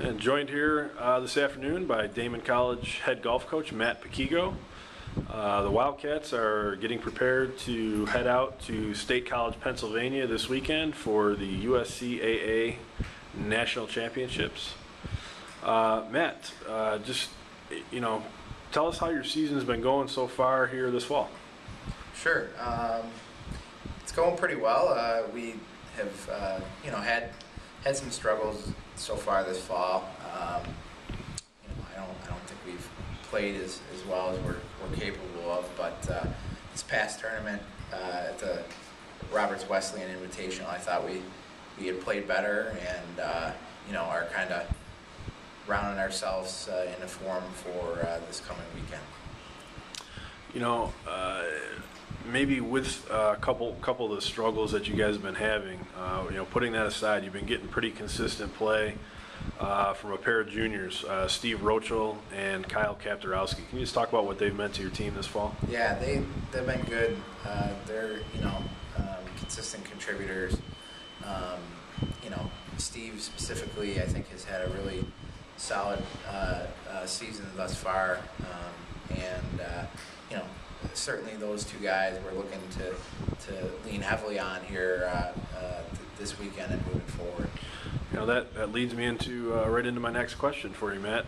And joined here uh, this afternoon by Daemen College head golf coach Matt Pakigo. Uh, the Wildcats are getting prepared to head out to State College, Pennsylvania this weekend for the USCAA National Championships. Uh, Matt, uh, just, you know, tell us how your season's been going so far here this fall. Sure. Um, it's going pretty well. Uh, we have, uh, you know, had had some struggles so far this fall. Um, you know, I don't, I don't think we've played as, as well as we're, we're capable of. But uh, this past tournament uh, at the Roberts Wesleyan Invitational, I thought we we had played better and uh, you know are kind of rounding ourselves uh, a form for uh, this coming weekend. You know, uh, maybe with uh, a couple couple of the struggles that you guys have been having, uh, you know, putting that aside, you've been getting pretty consistent play uh, from a pair of juniors, uh, Steve Rochel and Kyle Kaptarowski. Can you just talk about what they've meant to your team this fall? Yeah, they they've been good. Uh, they're you know um, consistent contributors. Um, you know, Steve specifically, I think, has had a really solid uh, uh, season thus far, um, and uh, you know, certainly those two guys we're looking to to lean heavily on here uh, uh, th- this weekend and moving forward. You know, that, that leads me into uh, right into my next question for you, Matt.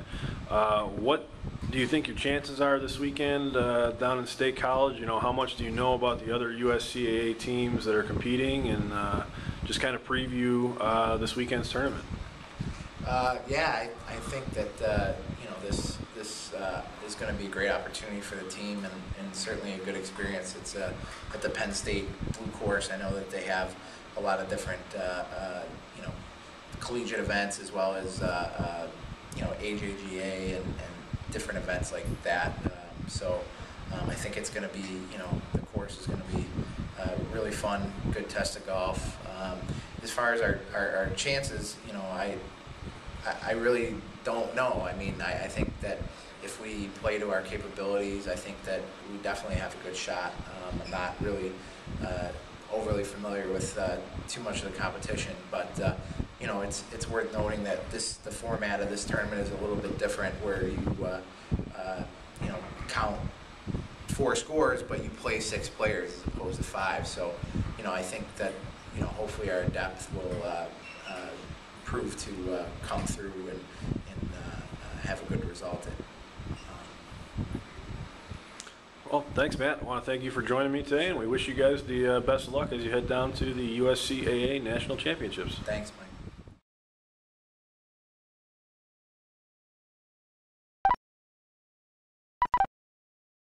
Uh, what do you think your chances are this weekend uh, down in State College? You know, how much do you know about the other USCAA teams that are competing, and uh, just kind of preview uh, this weekend's tournament? Uh, yeah, I, I think that uh, you know this this uh, is going to be a great opportunity for the team and, and certainly a good experience. It's uh, at the Penn State Blue Course. I know that they have a lot of different uh, uh, you know collegiate events as well as uh, uh, you know AJGA and, and different events like that. Um, so um, I think it's going to be you know the course is going to be really fun, good test of golf. Um, as far as our, our, our chances, you know, I I, I really don't know. I mean, I, I think that we play to our capabilities, I think that we definitely have a good shot. Um, I'm not really uh, overly familiar with uh, too much of the competition, but uh, you know, it's it's worth noting that this the format of this tournament is a little bit different, where you uh, uh, you know count four scores, but you play six players as opposed to five. So, you know, I think that you know hopefully our depth will uh, prove to come through and, and have a good result. In, um, Well, thanks, Matt. I want to thank you for joining me today, and we wish you guys the uh, best of luck as you head down to the USCAA National Championships. thanks, Mike.